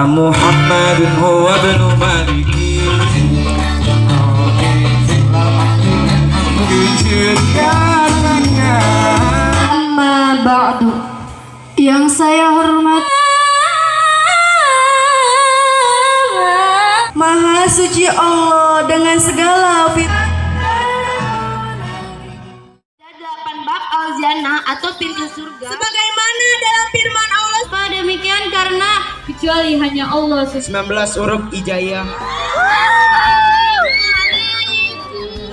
محمد هو ابن مالك Amma ba'du Yang saya hormat Maha suci Allah dengan segala fit delapan bab al-jannah atau pintu surga Sebagaimana dalam firman Allah demikian karena kecuali hanya Allah 19 huruf ijayah.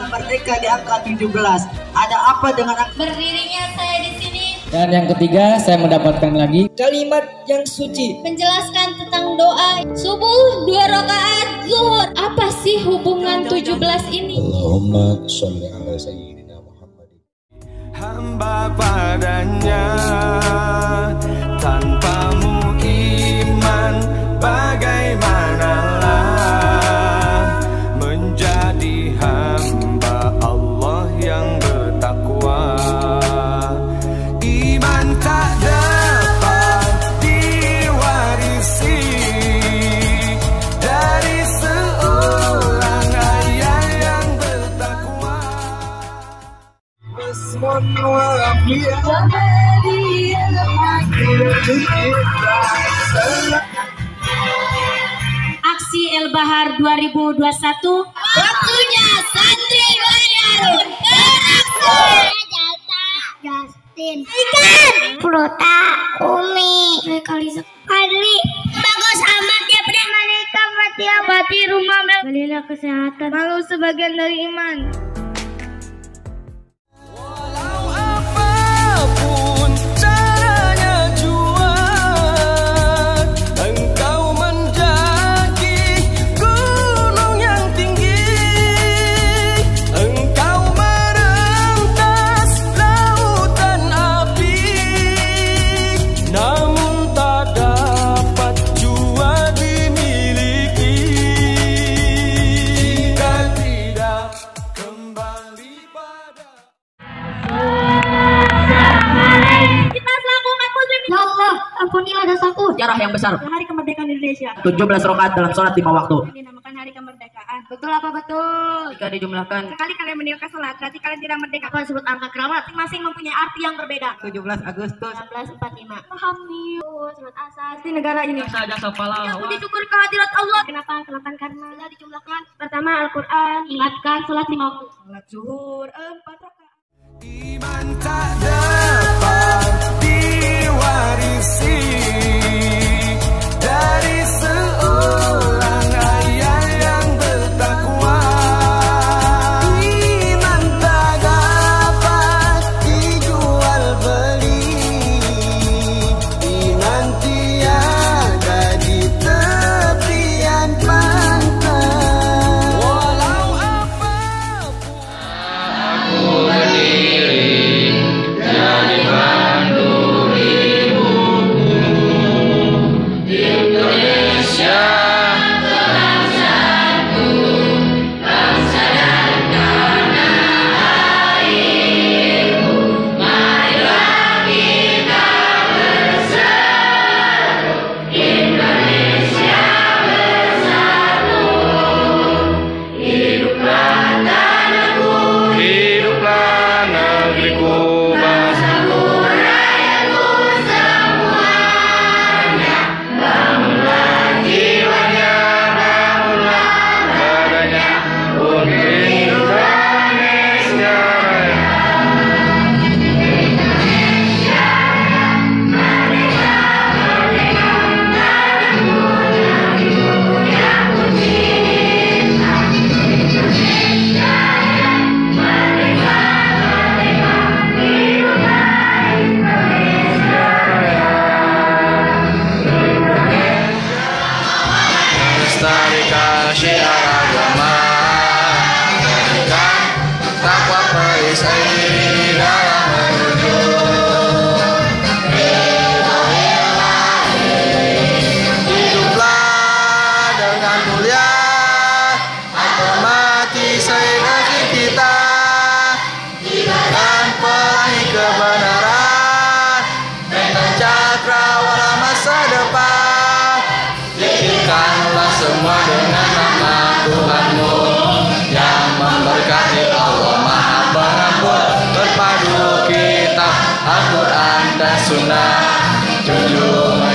Merdeka di angka 17. Ada apa dengan berdirinya saya di sini. Dan yang ketiga, saya mendapatkan lagi kalimat yang suci? menjelaskan tentang doa. Subuh dua rakaat zuhur. Apa sih hubungan 17 ini? Allahumma sholli ala sayyidina Muhammad. hamba padanya tanpamu Bahar 2021 waktunya santri Bayarun beraksi Justin Ikan Pluta Umi. Kalisa Adli Bagus amat ya Bre. Malika Fatia Bati Rumah Galila Kesehatan. Malu sebagian dari iman yang besar. Hari kemerdekaan Indonesia. 17 rakaat dalam sholat lima waktu. dinamakan hari kemerdekaan. Betul apa betul? Jika dijumlahkan. Sekali kalian meninggalkan sholat berarti kalian tidak merdeka. Kalau disebut angka keramat masing-masing mempunyai arti yang berbeda. 17 Agustus. 1945 pahami oh, surat asas di negara ini. Saja Ya, puji syukur kehadirat Allah. Kenapa? Kenapa? Karena bila dijumlahkan. Pertama Al-Quran. Ingatkan sholat lima waktu. Sholat zuhur empat rakaat. Iman tak dapat diwarisi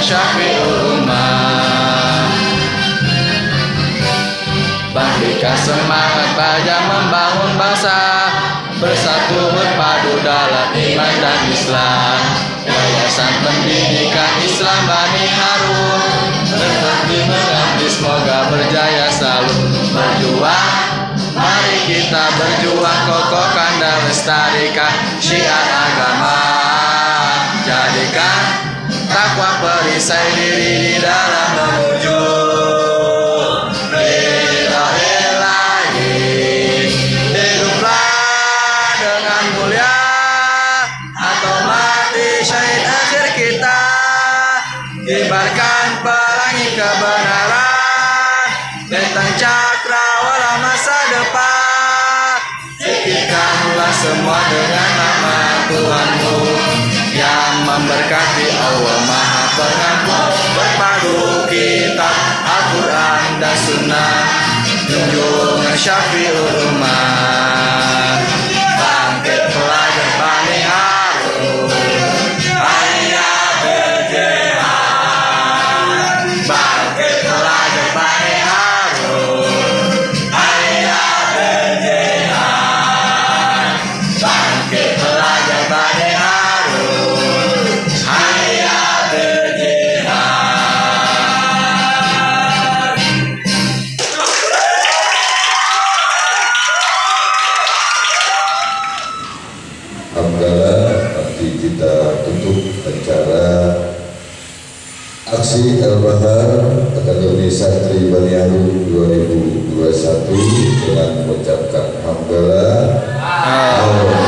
syafi'ul ummah Bangkitkan semangat baja membangun bangsa Bersatu berpadu dalam iman dan Islam. Yayasan Pendidikan Islam Bani Harun Berbakti mengabdi semoga berjaya selalu Berjuang. Mari kita berjuang kokohkan dan lestarikan syiar say dan Sunnah Junjung Syafi'ul Ummah 2021 dengan mengucapkan Alhamdulillah